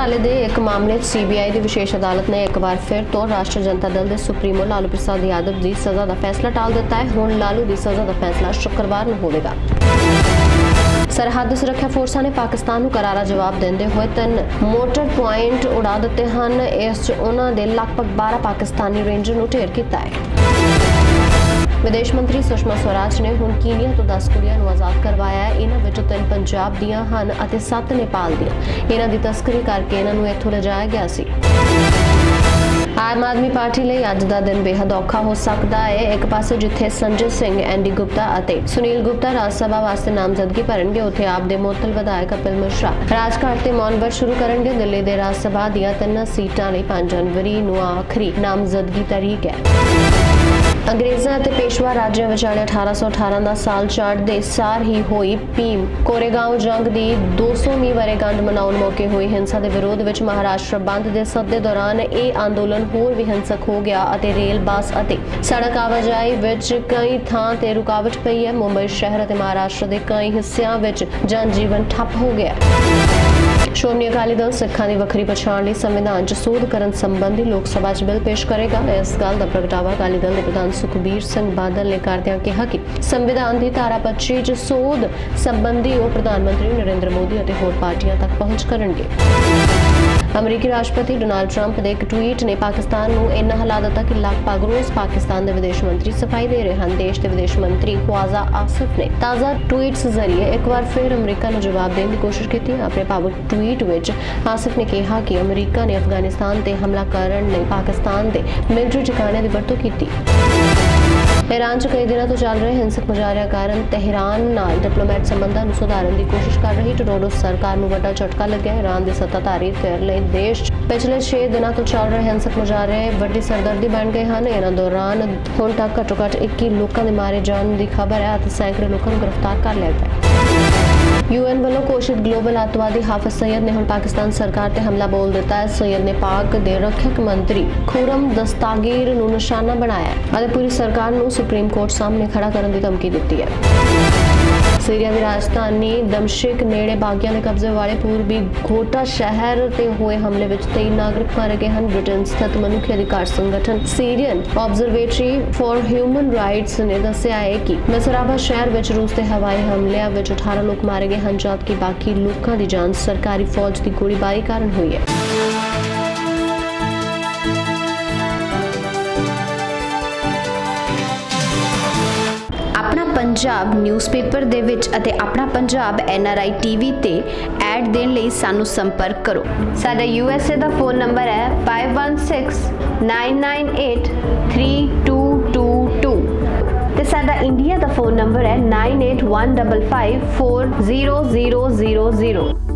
ਘੁਟਾਲੇ ਦੇ ਇੱਕ ਮਾਮਲੇ 'ਚ ਸੀਬੀਆਈ ਦੀ ਵਿਸ਼ੇਸ਼ ਅਦਾਲਤ ਨੇ ਇੱਕ ਵਾਰ ਫਿਰ ਤੋਂ ਰਾਸ਼ਟਰੀ ਜਨਤਾ ਦਲ ਦੇ ਸੁਪਰੀਮੋ ਲਾਲੂ ਪ੍ਰਸਾਦ ਯਾਦਵ ਦੀ ਸਜ਼ਾ ਦਾ ਫੈਸਲਾ ਟਾਲ ਦਿੱਤਾ ਹੈ। ਹੁਣ ਲਾਲੂ ਦੀ ਸਜ਼ਾ ਦਾ ਫੈਸਲਾ ਸ਼ੁੱਕਰਵਾਰ ਨੂੰ ਹੋਵੇਗਾ। ਸਰਹੱਦ ਸੁਰੱਖਿਆ ਫੋਰਸਾਂ ਨੇ ਪਾਕਿਸਤਾਨ ਨੂੰ ਕਰਾਰਾ ਜਵਾਬ ਦਿੰਦੇ ਹੋਏ ਤਿੰਨ ਮੋਟਰ ਪੁਆਇੰਟ ਉਡਾ ਦਿੱਤੇ ਹਨ। ਇਸ 'ਚ ਉਹਨਾਂ ਦੇ ਲਗਭਗ 12 ਪਾਕਿਸਤਾਨੀ ਰੇਂਜਰ ਨੂੰ ਢੇਰ ਕੀਤਾ ਹੈ। ਵਿਦੇਸ਼ ਮੰਤਰੀ ਸੁਸ਼ਮਾ ਸਵਰਾਜ ਨੇ ਹੁਣ ਕੀਨੀਆ ਤੋਂ 10 ਕੁੜੀਆਂ ਨੂੰ ਆਜ਼ਾਦ ਕਰਵਾਇਆ ਹੈ। ਇਹਨਾਂ ਵਿੱਚੋਂ ਤਿੰਨ ਪੰਜਾਬ ਦੀਆਂ ਹਨ ਅਤੇ 7 ਨੇਪਾਲ ਦੀਆਂ। ਇਹਨਾਂ ਦੀ ਤਸਕਰੀ ਕਰਕੇ ਇਹਨਾਂ ਨੂੰ ਇੱਥੋਂ ਲਿਜਾਇਆ ਗਿਆ ਸੀ। ਆਮ ਆਦਮੀ ਪਾਰਟੀ ਲਈ ਅੱਜ ਦਾ ਦਿਨ ਬੇहद ਔਖਾ ਹੋ ਸਕਦਾ ਹੈ। ਇੱਕ ਪਾਸੇ ਜਿੱਥੇ ਸੰਜੇ ਸਿੰਘ ਐਂਡੀ ਗੁਪਤਾ ਅਤੇ ਸੁਨੀਲ ਗੁਪਤਾ ਰਾਜ ਸਭਾ ਵਾਸਤੇ ਨਾਮਜ਼ਦਗੀ ਭਰਨਗੇ, ਉੱਥੇ ਆਪ ਦੇ ਮੁਅੱਤਲ ਵਿਧਾਇਕ ਕਪਿਲ ਮਿਸ਼ਰਾ ਰਾਜਘਾਟ ਤੇ ਮੌਨ ਵਰਤ ਸ਼ੁਰੂ ਕਰਨਗੇ। ਦਿੱਲੀ ਦੇ ਰਾਜ ਸਭਾ ਦੀਆਂ ਤਿੰਨ ਸੀਟਾਂ ਲਈ 5 ਜਨਵਰੀ ਨੂੰ ਆਖਰੀ ਨਾਮਜ਼ਦਗੀ ਤਾਰੀਖ ਹੈ। ਅੰਗਰੇਜ਼ਾਂ ਅਤੇ ਪੇਸ਼ਵਾ ਰਾਜਿਆਂ ਵਿਚਾਲੇ 1818 ਦਾ ਸਾਲ ਚੜ੍ਹਦੇ ਸਾਰ ਹੀ ਹੋਈ ਭੀਮ। ਕੋਰੇਗਾਂਵ ਜੰਗ ਦੀ 200ਵੀਂ ਵਰ੍ਹੇਗੰਢ ਮਨਾਉਣ ਮੌਕੇ ਹੋਈ ਹਿੰਸਾ ਦੇ ਵਿਰੋਧ ਵਿੱਚ ਮਹਾਰਾਸ਼ਟਰ ਬੰਦ ਦੇ ਸੱਦੇ ਦੌਰਾਨ ਇਹ ਅੰਦੋਲਨ ਹੋਰ ਵੀ ਹਿੰਸਕ ਹੋ ਗਿਆ ਅਤੇ ਰੇਲ ਬੱਸ ਅਤੇ ਸੜਕ ਆਵਾਜਾਈ ਵਿੱਚ ਕਈ ਥਾਂ ਤੇ ਰੁਕਾਵਟ ਪਈ ਹੈ। ਮੁੰਬਈ ਸ਼ਹਿਰ ਅਤੇ ਮਹਾਰਾਸ਼ਟਰ ਦੇ ਕਈ ਹਿੱਸਿਆਂ ਵਿੱਚ ਜਨਜੀਵਨ ਠੱਪ ਹੋ ਗਿਆ। ਸ਼੍ਰੋਮਣੀ ਅਕਾਲੀ ਦਲ ਸਿੱਖਾਂ ਦੀ ਵੱਖਰੀ ਪਛਾਣ ਲਈ ਸੰਵਿਧਾਨ 'ਚ ਸੋਧ ਕਰਨ ਸੰਬੰਧੀ ਲੋਕ ਸਭਾ 'ਚ ਬਿੱਲ ਪੇਸ਼ ਕਰੇਗਾ। ਇਸ ਗੱਲ ਦਾ ਪ੍ਰਗਟਾਵਾ ਅਕਾਲੀ ਦਲ ਦੇ ਪ੍ਰਧਾਨ ਸੁਖਬੀਰ ਸਿੰਘ ਬਾਦਲ ਨੇ ਕਰਦਿਆਂ ਕਿਹਾ ਕਿ ਸੰਵਿਧਾਨ ਦੀ ਧਾਰਾ 25 'ਚ ਸੋਧ ਸੰਬੰਧੀ ਉਹ ਪ੍ਰਧਾਨ ਮੰਤਰੀ ਨਰਿੰਦਰ ਮੋਦੀ ਅਤੇ ਹੋਰ ਪਾਰਟੀਆਂ ਤੱਕ ਪਹੁੰਚ ਕਰਨਗੇ। ਅਮਰੀਕੀ ਰਾਸ਼ਟਰਪਤੀ ਡੋਨਾਲਡ ਟਰੰਪ ਦੇ ਇੱਕ ਟਵੀਟ ਨੇ ਪਾਕਿਸਤਾਨ ਨੂੰ ਇੰਨਾ ਹਲਾ ਦਿੱਤਾ ਕਿ ਲਗਭਗ ਰੋਜ਼ ਪਾਕਿਸਤਾਨ ਦੇ ਵਿਦੇਸ਼ ਮੰਤਰੀ ਸਫ਼ਾਈ ਦੇ ਰਹੇ ਹਨ। ਦੇਸ਼ ਦੇ ਵਿਦੇਸ਼ ਮੰਤਰੀ ਖਵਾਜ਼ਾ ਆਸਿਫ ਨੇ ਤਾਜ਼ਾ ਟਵੀਟਸ ਜ਼ਰੀਏ ਇੱਕ ਵਾਰ ਫਿਰ ਅਮਰੀਕਾ ਨੂੰ ਜਵਾਬ ਦੇਣ ਦੀ ਕੋਸ਼ਿਸ਼ ਕੀਤੀ। ਆਪਣੇ ਭਾਵੁਕ ਟਵੀਟ ਵਿੱਚ ਆਸਿਫ ਨੇ ਕਿਹਾ ਕਿ ਅਮਰੀਕਾ ਨੇ ਅਫਗਾਨਿਸਤਾਨ ਤੇ ਹਮਲਾ ਕਰਨ ਲਈ ਪਾਕਿਸਤਾਨ ਦੇ ਮਿਲਟਰੀ ਠਿਕਾਣਿਆਂ ਦੀ ਵਰਤੋਂ ਕੀਤੀ। ਈਰਾਨ 'ਚ ਕਈ ਦਿਨਾਂ ਤੋਂ ਚੱਲ ਰਹੇ ਹਿੰਸਕ ਮੁਜ਼ਾਹਰਿਆਂ ਕਾਰਨ ਤਹਿਰਾਨ ਨਾਲ ਡਿਪਲੋਮੈਟ ਸੰਬੰਧਾਂ ਨੂੰ ਸੁਧਾਰਨ ਦੀ ਕੋਸ਼ਿਸ਼ ਕਰ ਰਹੀ ਟਰੋਡੋ ਸਰਕਾਰ ਨੂੰ ਵੱਡਾ ਝਟਕਾ ਲੱਗਿਆ। ਈਰਾਨ ਦੇ ਸੱਤਾਧਾਰੀ ਧਿਰ ਲਈ ਦੇਸ਼ ਪਿਛਲੇ 6 ਦਿਨਾਂ ਤੋਂ ਚੱਲ ਰਹੇ ਹਿੰਸਕ ਮੁਜ਼ਾਹਰੇ ਵੱਡੀ ਸਰਦਰਦੀ ਬਣ ਗਏ ਹਨ। ਇਹਨਾਂ ਦੌਰਾਨ ਹੁਣ ਤੱਕ ਘੱਟੋ-ਘੱਟ 21 ਲੋਕਾਂ ਦੇ ਮਾਰੇ ਜਾਣ ਦੀ ਖਬਰ ਹੈ ਅਤੇ ਸੈਂਕੜੇ ਲੋਕਾਂ ਨੂੰ ਗ੍ਰਿਫਤਾਰ ਕਰ ਲਿਆ ਗਿਆ ਹੈ। ਯੂਐਨ ਵੱਲੋਂ ਘੋਸ਼ਿਤ ਗਲੋਬਲ ਅੱਤਵਾਦੀ ਹਾਫਿਜ਼ ਸਈਦ ਨੇ ਹੁਣ ਪਾਕਿਸਤਾਨ ਸਰਕਾਰ ਤੇ ਹਮਲਾ ਬੋਲ ਦਿੱਤਾ ਹੈ। ਸਈਦ ਨੇ ਪਾਕ ਦੇ ਰੱਖਿਅਕ ਮੰਤਰੀ ਖੁਰਮ ਦਸਤਾਗੀਰ ਨੂੰ ਨਿਸ਼ਾਨਾ ਬਣਾਇਆ ਹੈ ਅਤੇ ਪੂਰੀ ਸਰਕਾਰ ਨੂੰ ਸੁਪਰੀਮ ਕੋਰਟ ਸਾਹਮਣੇ ਖੜਾ ਕਰਨ ਦੀ ਧਮਕੀ ਦਿੱਤੀ ਹੈ। ਸੀਰੀਆ ਦੀ ਰਾਜਧਾਨੀ ਦਮਸ਼ਕ ਨੇੜੇ ਬਾਗੀਆਂ ਦੇ ਕਬਜ਼ੇ ਵਾਲੇ ਪੂਰਬੀ ਘੋਟਾ ਸ਼ਹਿਰ ਤੇ ਹੋਏ ਹਮਲੇ ਵਿੱਚ 23 ਨਾਗਰਿਕ ਮਾਰੇ ਗਏ ਹਨ। ਬ੍ਰਿਟਨ ਸਥਿਤ ਮਨੁੱਖੀ ਅਧਿਕਾਰ ਸੰਗਠਨ Syrian observatory for human rights ਨੇ ਦੱਸਿਆ ਹੈ ਕਿ ਮਸਰਾਬਾ ਸ਼ਹਿਰ ਵਿੱਚ ਰੂਸ ਦੇ ਹਵਾਈ ਹਮਲਿਆਂ ਵਿੱਚ 18 ਲੋਕ ਮਾਰੇ ਗਏ ਹਨ, ਜਦਕਿ ਬਾਕੀ ਲੋਕਾਂ ਦੀ ਜਾਨ ਸਰਕਾਰੀ ਫੌਜ ਦੀ ਗੋਲੀਬਾਰੀ ਕਾਰਨ ਹੋਈ ਹੈ। ਪੰਜਾਬ ਨਿਊਜ਼ਪੇਪਰ ਦੇ ਵਿੱਚ ਅਤੇ ਆਪਣਾ ਪੰਜਾਬ ਐਨਆਰਆਈ ਟੀਵੀ ਤੇ ਐਡ ਦੇਣ ਲਈ ਸਾਨੂੰ ਸੰਪਰਕ ਕਰੋ। ਸਾਡਾ ਯੂਐਸਏ ਦਾ ਫੋਨ ਨੰਬਰ ਹੈ 5169983222 ਤੇ ਸਾਡਾ ਇੰਡੀਆ ਦਾ ਫੋਨ ਨੰਬਰ ਹੈ 9815540000